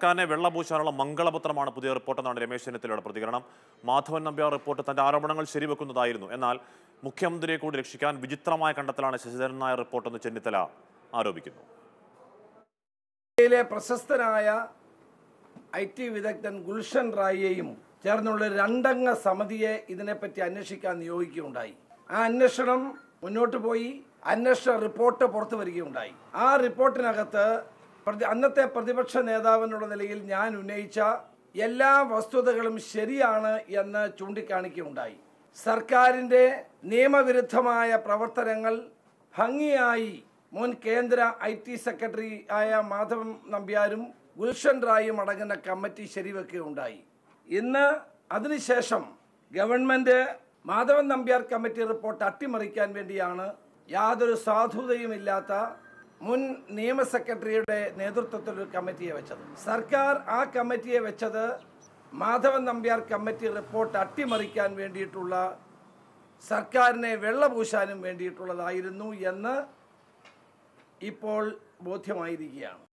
സർക്കാരിനെ വെള്ളപൂശാനുള്ള മംഗളപത്രമാണ് പുതിയ റിപ്പോർട്ടെന്നാണ് രമേശ് ചെന്നിത്തലയുടെ പ്രതികരണം. മാധവൻ നമ്പ്യാർ റിപ്പോർട്ട് തന്റെ ആരോപണങ്ങൾ ശരിവെക്കുന്നതായിരുന്നു. എന്നാൽ മുഖ്യമന്ത്രിയെ കൂടി രക്ഷിക്കാൻ വിചിത്രമായ കണ്ടെത്തലാണ് ശശിധരൻ നായർ റിപ്പോർട്ടെന്ന് ചെന്നിത്തല ആരോപിക്കുന്നു. പ്രശസ്തനായ ഐ ടി വിദഗ്ധൻ ഗുൽഷൻ റായിയെയും ചേർന്നുള്ള രണ്ടംഗ സമിതിയെ ഇതിനെപ്പറ്റി അന്വേഷിക്കാൻ നിയോഗിക്കുകയുണ്ടായി. ആ അന്വേഷണം മുന്നോട്ട് പോയി അന്വേഷണ റിപ്പോർട്ട് പുറത്തു വരികയുണ്ടായി. ആ റിപ്പോർട്ടിനകത്ത് പ്രതി അന്നത്തെ പ്രതിപക്ഷ നേതാവെന്നുള്ള നിലയിൽ ഞാൻ ഉന്നയിച്ച എല്ലാ വസ്തുതകളും ശരിയാണ് എന്ന് ചൂണ്ടിക്കാണിക്കുകയുണ്ടായി. സർക്കാരിന്റെ നിയമവിരുദ്ധമായ പ്രവർത്തനങ്ങൾ ഭംഗിയായി മുൻ കേന്ദ്ര ഐ ടി സെക്രട്ടറി ആയ മാധവൻ നമ്പ്യാരും ഗുൽഷൻ റായും അടങ്ങുന്ന കമ്മിറ്റി ശരിവെക്കുകയുണ്ടായി. ഇന്ന് അതിനുശേഷം government Madhavan Nambiar committee report അട്ടിമറിക്കാൻ വേണ്ടിയാണ് യാതൊരു സാധുതയുമില്ലാത്ത മുൻ നിയമ സെക്രട്ടറിയുടെ നേതൃത്വത്തിൽ ഒരു കമ്മിറ്റിയെ വെച്ചത്. സർക്കാർ ആ കമ്മിറ്റിയെ വെച്ചത് മാധവൻ നമ്പ്യാർ കമ്മിറ്റി റിപ്പോർട്ട് അട്ടിമറിക്കാൻ വേണ്ടിയിട്ടുള്ള സർക്കാരിനെ വെള്ളപൂശാനും വേണ്ടിയിട്ടുള്ളതായിരുന്നു എന്ന് ഇപ്പോൾ ബോധ്യമായിരിക്കുകയാണ്.